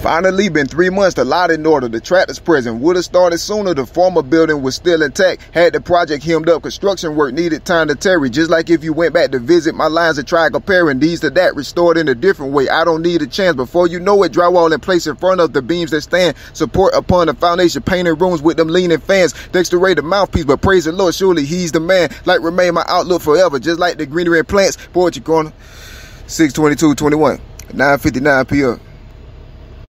Finally, been three months, to lot in order. The tractor's present. Would have started sooner. The former building was still intact. Had the project hemmed up. Construction work needed time to tarry. Just like if you went back to visit my lines of try comparing these to that, restored in a different way. I don't need a chance. Before you know it, drywall in place in front of the beams that stand. Support upon the foundation. painting rooms with them leaning fans. Dexter Ray the mouthpiece, but praise the Lord, surely he's the man. Like remain my outlook forever. Just like the greenery and plants. Poetry corner. 622 21. 959 p.m.